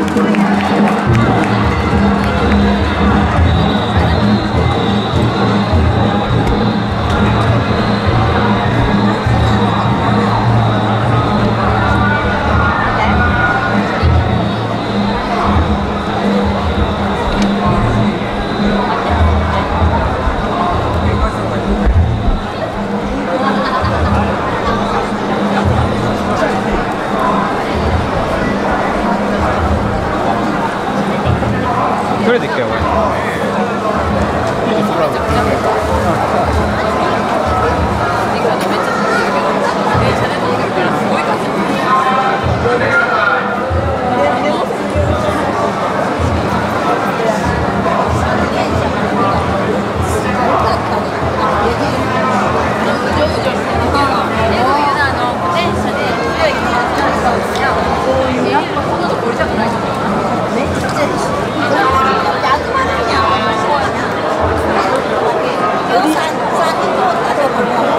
Thank you. Where did? 誰だと思うよ。